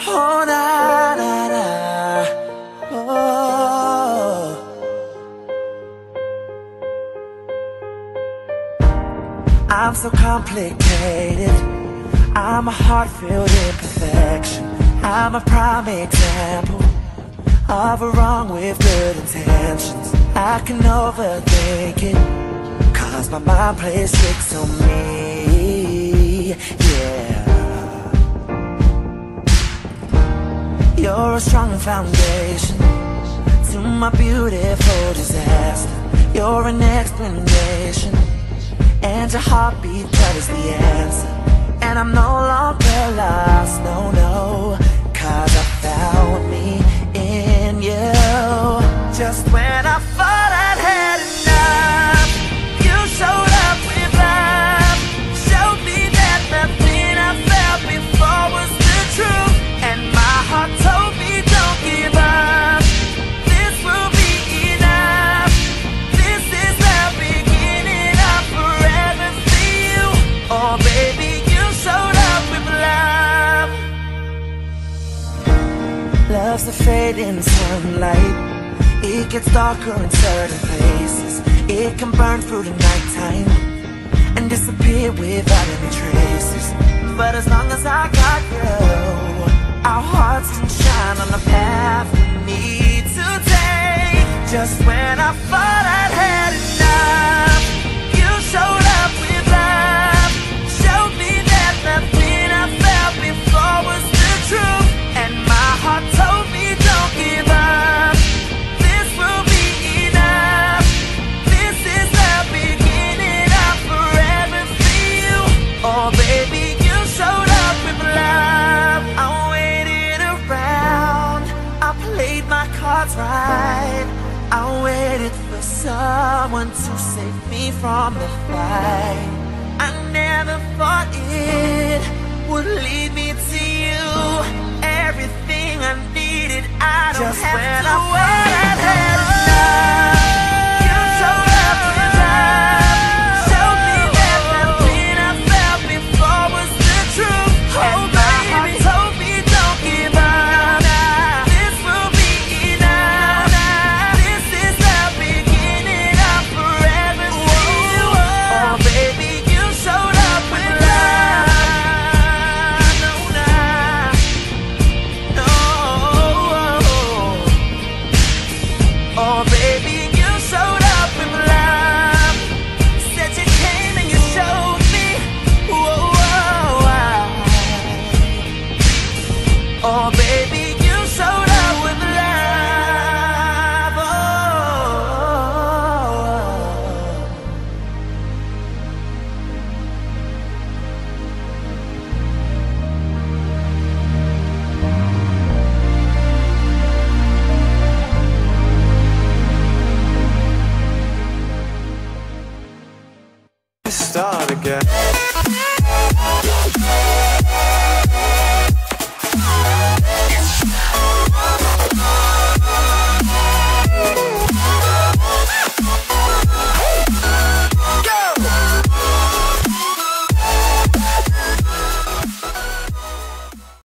Oh. Oh. I'm so complicated. I'm a heart filled imperfection. I'm a prime example of a wrong with good intentions. I can overthink it. Cause my mind plays tricks on me. Yeah. You're a strong foundation to my beautiful disaster. You're an explanation, and your heartbeat that is the answer. And I'm no longer lost. No As the fading sunlight. It gets darker in certain places. It can burn through the nighttime And disappear without any traces. But as long as I got you someone to save me from the fight. I never thought it would lead me Oh, baby, you showed up with love. Oh. oh, oh. Start again.